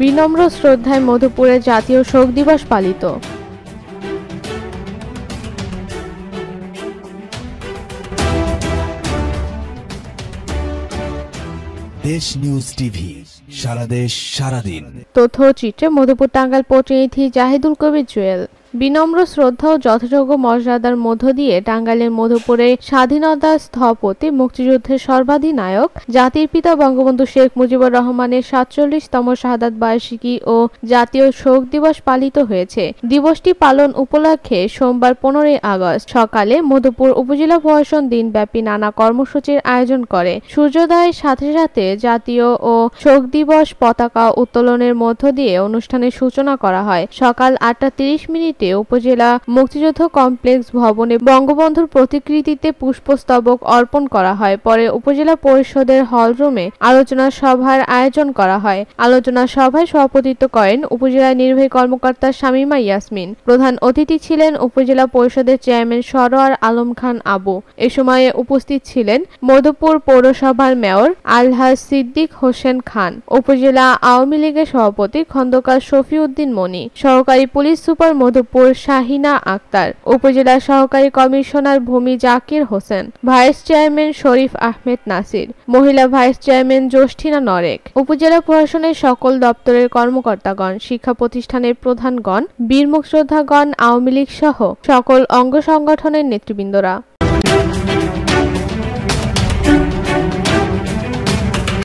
বিনম্র শ্রদ্ধায় মধুপুরে জাতীয় শোক দিবস পালিত। দেশ নিউজ টিভি সারা দেশ মধুপুর টাঙ্গাল প্রতিনিধি জাহিদুল কবির জুয়েল। বিনম্র শ্রদ্ধা ও যথাযোগ্য মর্যাদার মধ্য দিয়ে টাঙ্গাইলের মধুপুরে স্বাধীনতা স্থপতি, মুক্তিযুদ্ধের সর্বাধিনায়ক, জাতির পিতা বঙ্গবন্ধু শেখ মুজিবুর রহমানের সাতচল্লিশতম শাহাদাত বার্ষিকী ও জাতীয় শোক দিবস পালিত হয়েছে। দিবসটি পালন উপলক্ষে সোমবার পনেরোই আগস্ট সকালে মধুপুর উপজেলা প্রশাসন দিনব্যাপী নানা কর্মসূচির আয়োজন করে। সূর্যোদয়ের সাথে সাথে জাতীয় ও শোক দিবস পতাকা উত্তোলনের মধ্য দিয়ে অনুষ্ঠানের সূচনা করা হয়। সকাল আটটা তিরিশ মিনিটে উপজেলা মুক্তিযুদ্ধ কমপ্লেক্স ভবনে বঙ্গবন্ধুর প্রতিকৃতিতে পুষ্পস্তবক অর্পণ করা হয়। পরে উপজেলা পরিষদের হলরুমে আলোচনা সভার আয়োজন করা হয়। আলোচনা সভায় সভাপতিত্ব করেন উপজেলা নির্বাহী কর্মকর্তা শামীমা ইয়াসমিন। প্রধান অতিথি ছিলেন উপজেলা পরিষদের চেয়ারম্যান সরোয়ার আলম খান আবু। এ সময়ে উপস্থিত ছিলেন মধুপুর পৌরসভার মেয়র আলহাজ সিদ্দিক হোসেন খান। উপজেলা আওয়ামী লীগের সভাপতি খন্দকার শফিউদ্দিন মনি। সহকারী পুলিশ সুপার মধুপুর শাহিনা আক্তার, উপজেলা সহকারী কমিশনার ভূমি জাকির হোসেন, ভাইস চেয়ারম্যান শরীফ আহমেদ নাসির, মহিলা ভাইস চেয়ারম্যান জোষ্ঠিনা নরেক, উপজেলা প্রশাসনের সকল দপ্তরের কর্মকর্তাগণ, শিক্ষা প্রতিষ্ঠানের প্রধানগণ বীর মুক্তিযোদ্ধাগণ আওয়ামী লীগ সহ সকল অঙ্গ সংগঠনের নেতৃবৃন্দরা।